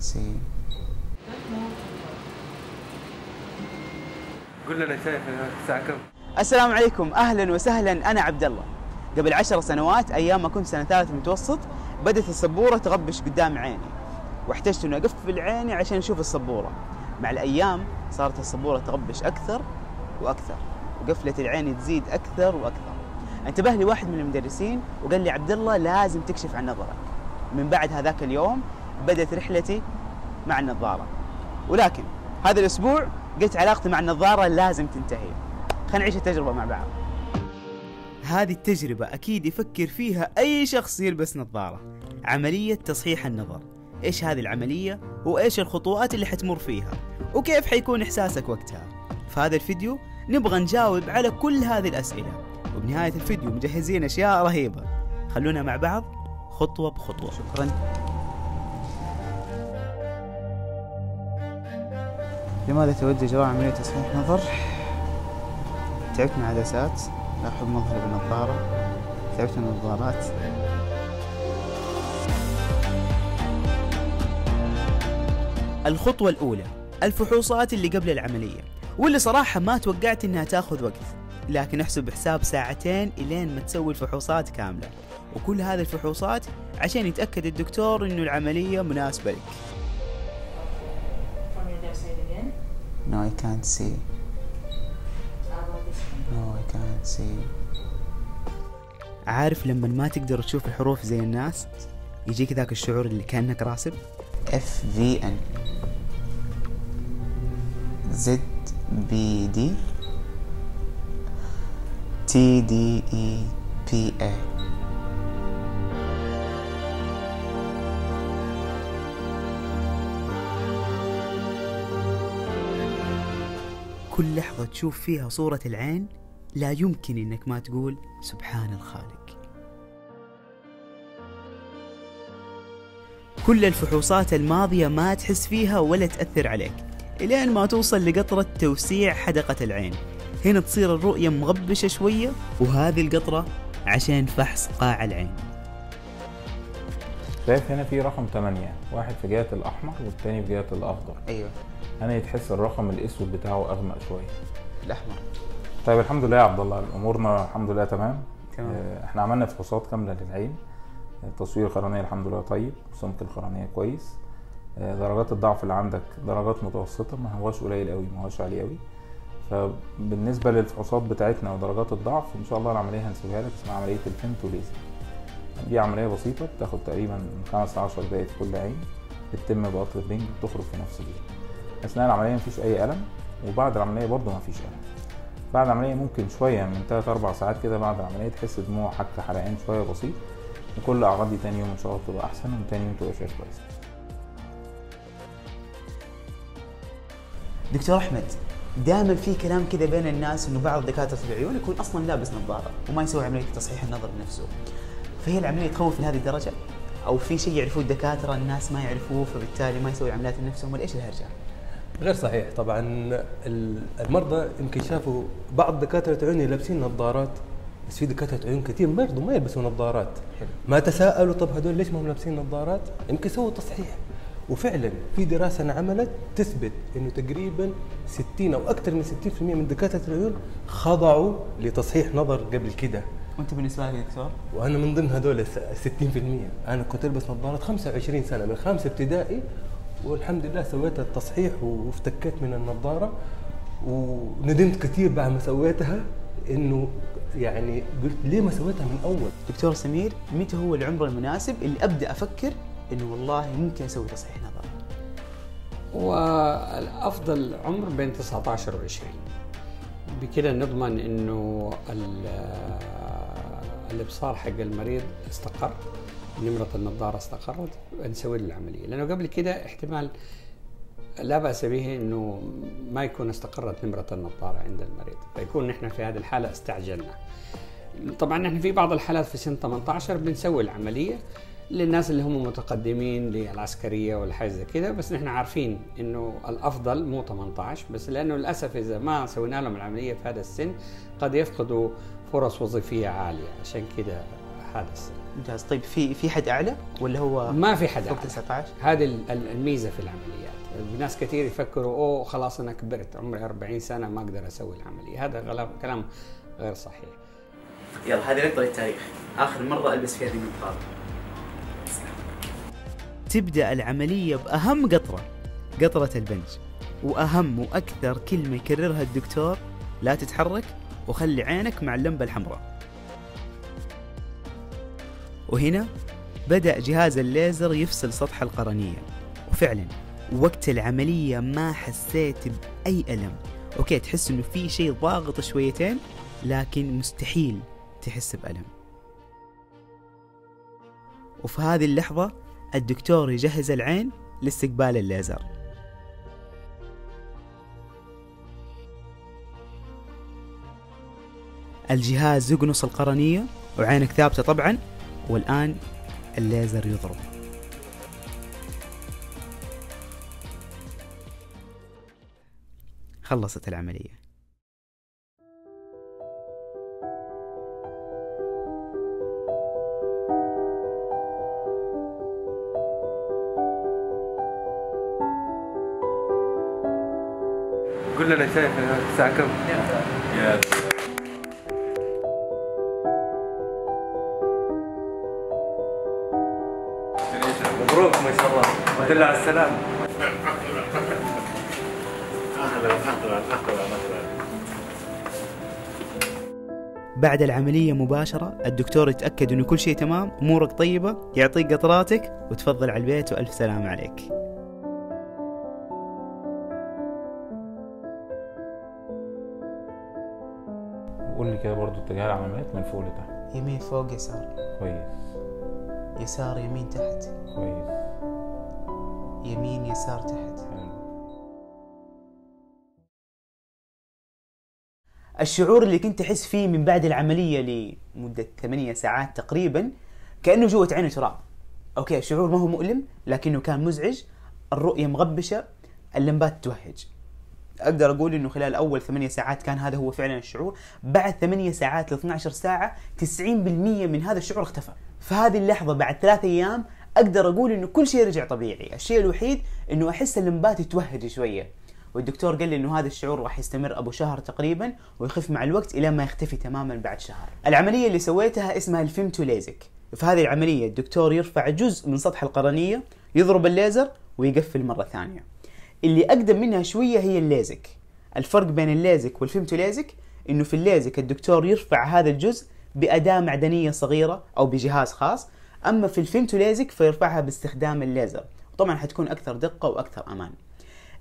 see. قول لنا شايف الساعة كم؟ السلام عليكم. أهلا وسهلا. أنا عبد الله قبل عشر سنوات أيام ما كنت سنة ثالث متوسط بدت السبورة تغبش قدام عيني واحتجت إني أقفل عيني عشان أشوف السبورة. مع الأيام صارت السبورة تغبش أكثر وأكثر وقفلة العين تزيد أكثر وأكثر. انتبه لي واحد من المدرسين وقال لي عبد الله لازم تكشف عن نظرك. من بعد هذاك اليوم بدأت رحلتي مع النظارة. ولكن هذا الأسبوع قلت علاقتي مع النظارة لازم تنتهي. خلينا نعيش التجربة مع بعض. هذه التجربة أكيد يفكر فيها أي شخص يلبس نظارة. عملية تصحيح النظر. إيش هذه العملية؟ وإيش الخطوات اللي حتمر فيها؟ وكيف حيكون إحساسك وقتها؟ في هذا الفيديو نبغى نجاوب على كل هذه الأسئلة. وبنهاية الفيديو مجهزين أشياء رهيبة. خلونا مع بعض خطوة بخطوة. شكرا. لماذا تود إجراء عملية تصحيح نظر؟ تعبت من عدسات لا أحب مظهري بالنظارة تعبت من النظارات الخطوة الأولى الفحوصات اللي قبل العملية واللي صراحة ما توقعت إنها تاخذ وقت لكن احسب حساب ساعتين إلين ما تسوي الفحوصات كاملة. وكل هذه الفحوصات عشان يتأكد الدكتور إنه العملية مناسبة لك. No, I can't see. No, I can't see. عارف لما ما تقدر تشوف الحروف زي الناس يجيك ذاك الشعور اللي كأنك راسب F V N Z B D T D E P A كل لحظة تشوف فيها صورة العين لا يمكن إنك ما تقول سبحان الخالق. كل الفحوصات الماضية ما تحس فيها ولا تأثر عليك إلين ما توصل لقطرة توسيع حدقة العين. هنا تصير الرؤية مغبشة شوية وهذه القطرة عشان فحص قاع العين. شايف هنا في رقم 8 واحد في جهة الأحمر والتاني في جهة الأخضر. أيوه. هنا يتحس الرقم الأسود بتاعه أغمق شوية. الأحمر. طيب الحمد لله يا عبد الله. أمورنا الحمد لله تمام. تمام. آه، إحنا عملنا فحوصات كاملة للعين. آه، تصوير القرنية الحمد لله طيب. سمك القرنية كويس. آه، درجات الضعف اللي عندك درجات متوسطة ما هواش قليل قوي ما هواش عالي قوي. فبالنسبة للفحوصات بتاعتنا ودرجات الضعف إن شاء الله العملية هنسويها لك اسمها عملية الفيمتو ليزر دي عملية بسيطة بتاخد تقريبا من خمس لعشر دقايق في كل عين. بتتم بقطر البنج بتخرج في نفس اليوم. أثناء العملية مفيش أي ألم وبعد العملية برضه مفيش ألم. بعد العملية ممكن شوية من تلات أربع ساعات كده بعد العملية تحس دموع حتى حرقان شوية بسيط وكل أعراض دي تاني يوم إن شاء الله تبقى أحسن وتاني يوم تبقى شايف كويس دكتور أحمد دائما في كلام كذا بين الناس إنه بعض دكاتره العيون يكون أصلا لابس نظارة وما يسوي عملية تصحيح النظر بنفسه. فهي العملية تخوف لهذه الدرجة؟ أو في شيء يعرفوه الدكاترة الناس ما يعرفوه فبالتالي ما يسوي عمليات لنفسهم ولا إيش الهرجة؟ غير صحيح. طبعا ال- المرضى يمكن شافوا بعض دكاترة عيون لابسين نظارات. بس في دكاترة عيون كثير برضه ما يلبسوا نظارات. ما تساءلوا طب هذول ليش ما هم لابسين نظارات؟ يمكن سووا تصحيح. وفعلا في دراسة انعملت تثبت إنه تقريبا 60 أو أكثر من 60% من دكاترة العيون خضعوا لتصحيح نظر قبل كده. وأنت بالنسبة لك يا دكتور؟ وأنا من ضمن هذول ال 60% أنا كنت ألبس نظارات 25 سنة. من خامسه ابتدائي والحمد لله سويت التصحيح وافتكيت من النظارة وندمت كثير بعد ما سويتها إنه يعني قلت ليه ما سويتها من أول دكتور سمير متى هو العمر المناسب اللي أبدأ أفكر إنه والله ممكن أسوي تصحيح نظر؟ والأفضل عمر بين 19 و 20 بكده نضمن إنه ال- الابصار حق المريض استقر نمرة النظارة استقرت نسوي له العملية. لأنه قبل كده احتمال لا بأس به أنه ما يكون استقرت نمرة النظارة عند المريض. فيكون نحن في هذه الحالة استعجلنا. طبعا نحن في بعض الحالات في سن 18 بنسوي العملية للناس اللي هم متقدمين للعسكرية ولا حاجة زي كده بس نحن عارفين إنه الأفضل مو 18 بس لأنه للأسف إذا ما سوينا لهم العملية في هذا السن قد يفقدوا فرص وظيفية عالية. عشان كده هذا السن ممتاز. طيب في في حد أعلى ولا هو ما في حد فوق أعلى. 19 هذه ال- ال- الميزة في العمليات. ناس كثير يفكروا أوه خلاص أنا كبرت عمري 40 سنة ما أقدر أسوي العملية. هذا كلام غير صحيح. يلا هذه لقطة للتاريخ. آخر مرة ألبس فيها ذي النظارة تبدأ العملية بأهم قطرة قطرة البنج. وأهم وأكثر كلمة يكررها الدكتور لا تتحرك وخلي عينك مع اللمبة الحمراء. وهنا بدأ جهاز الليزر يفصل سطح القرنية. وفعلا وقت العملية ما حسيت بأي ألم. أوكي تحس إنه في شيء ضاغط شويتين لكن مستحيل تحس بألم. وفي هذه اللحظة الدكتور يجهز العين لاستقبال الليزر. الجهاز يقنص القرنية وعينك ثابتة طبعا والآن الليزر يضرب خلصت العملية قول لنا شايف الساعة كم؟ مبروك ما شاء الله. ودل على السلامة. بعد العملية مباشرة الدكتور يتأكد إنه كل شيء تمام أمورك طيبة يعطيك قطراتك وتفضل على البيت وألف سلام عليك. قول لي كده برضو اتجاه العلامات من فوق لتحت. يمين فوق يسار. كويس. يسار يمين تحت. كويس. يمين يسار تحت. حلو. الشعور اللي كنت أحس فيه من بعد العملية لمدة ثمانية ساعات تقريبا كأنه جوة عيني تراب. okay الشعور ما هو مؤلم لكنه كان مزعج الرؤية مغبشة اللمبات توهج. أقدر أقول إنه خلال أول ثمانية ساعات كان هذا هو فعلا الشعور. بعد ثمانية ساعات ل 12 ساعة 90% من هذا الشعور اختفى. فهذه اللحظة بعد ثلاث أيام أقدر أقول إنه كل شيء رجع طبيعي الشيء الوحيد إنه أحس اللمبات توهج شوية والدكتور قال لي إنه هذا الشعور راح يستمر أبو شهر تقريبا ويخف مع الوقت إلى ما يختفي تماما بعد شهر. العملية اللي سويتها اسمها ال Femto LASIK. في هذه العملية الدكتور يرفع جزء من سطح القرنية يضرب الليزر ويقفل مرة ثانية. اللي أقدم منها شوية هي الليزك. الفرق بين الليزك والفيمتو ليزك إنه في الليزك الدكتور يرفع هذا الجزء بأداة معدنية صغيرة أو بجهاز خاص، أما في ال Femto LASIK فيرفعها باستخدام الليزر. وطبعا حتكون أكثر دقة وأكثر أمان.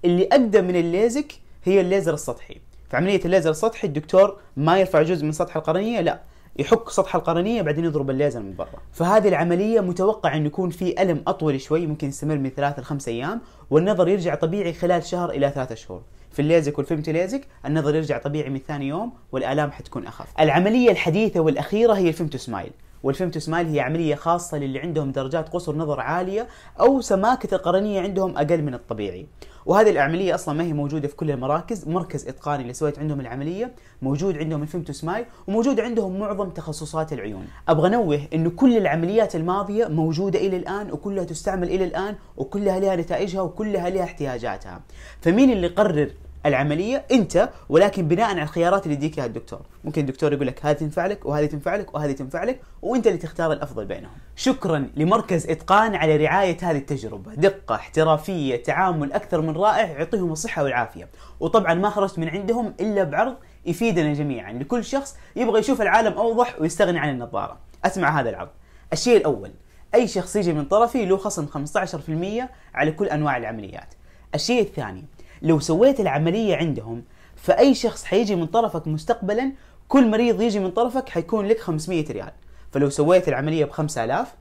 اللي أقدم من الليزك هي الليزر السطحي في عملية الليزر السطحي الدكتور ما يرفع جزء من سطح القرنية لا يحك سطح القرنية بعدين يضرب الليزر من برا. فهذه العملية متوقع إنه يكون في ألم أطول شوي ممكن يستمر من ثلاث لخمس أيام والنظر يرجع طبيعي خلال شهر إلى ثلاثة شهور. في ال LASIK وال Femto LASIK النظر يرجع طبيعي من ثاني يوم والآلام حتكون أخف. العملية الحديثة والأخيرة هي ال Femto SMILE. وال Femto SMILE هي عملية خاصة للي عندهم درجات قصر نظر عالية أو سماكة القرنية عندهم أقل من الطبيعي. وهذه العملية أصلا ما هي موجودة في كل المراكز. مركز إتقاني اللي سويت عندهم العملية موجود عندهم الفيمتو سمايل وموجود عندهم معظم تخصصات العيون. أبغى أنوه أنه كل العمليات الماضية موجودة إلى الآن وكلها تستعمل إلى الآن وكلها لها نتائجها وكلها لها احتياجاتها. فمين اللي قرر العملية أنت ولكن بناء على الخيارات اللي يديك إياها الدكتور. ممكن الدكتور يقول لك هذه تنفع لك وهذه تنفع لك وهذه تنفع لك وأنت اللي تختار الأفضل بينهم. شكرا لمركز إتقان على رعاية هذه التجربة. دقة احترافية تعامل أكثر من رائع يعطيهم الصحة والعافية. وطبعا ما خرجت من عندهم إلا بعرض يفيدنا جميعا. لكل شخص يبغى يشوف العالم أوضح ويستغني عن النظارة. أسمع هذا العرض. الشيء الأول أي شخص يجي من طرفي له خصم 15% على كل أنواع العمليات. الشيء الثاني لو سويت العملية عندهم فأي شخص حيجي من طرفك مستقبلا كل مريض يجي من طرفك حيكون لك 500 ريال. فلو سويت العملية ب 5000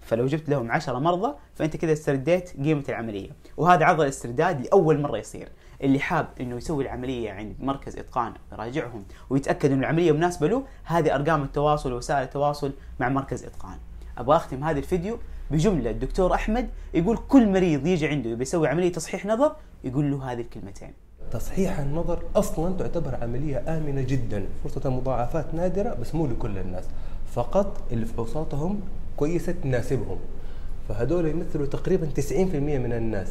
فلو جبت لهم 10 مرضى فأنت كذا استرديت قيمة العملية. وهذا عرض الاسترداد لأول مرة يصير. اللي حاب إنه يسوي العملية عند مركز إتقان يراجعهم ويتأكد إنه العملية مناسبة له هذه أرقام التواصل ووسائل التواصل مع مركز إتقان. أبغى أختم هذا الفيديو بجملة الدكتور أحمد يقول كل مريض يجي عنده بيسوي عملية تصحيح نظر يقول له هذه الكلمتين. تصحيح النظر أصلا تعتبر عملية آمنة جدا فرصة المضاعفات نادرة بس مو لكل الناس. فقط اللي فحوصاتهم كويسة تناسبهم. فهدول يمثلوا تقريبا 90% من الناس.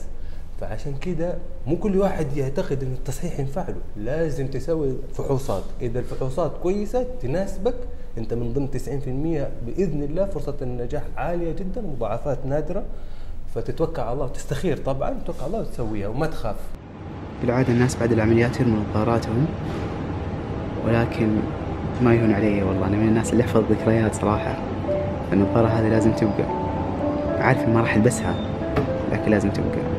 فعشان كده مو كل واحد يعتقد إن التصحيح ينفع له لازم تسوي فحوصات. إذا الفحوصات كويسة تناسبك أنت من ضمن 90% بإذن الله فرصة النجاح عالية جدا مضاعفات نادرة. فتتوكل على الله وتستخير طبعا تتوكل على الله وتسويها وما تخاف. بالعادة الناس بعد العمليات يرموا نظاراتهم ولكن ما يهون علي والله. أنا من الناس اللي أحفظ ذكريات صراحة. النظارة هذه لازم تبقى. عارف ما راح ألبسها لكن لازم تبقى.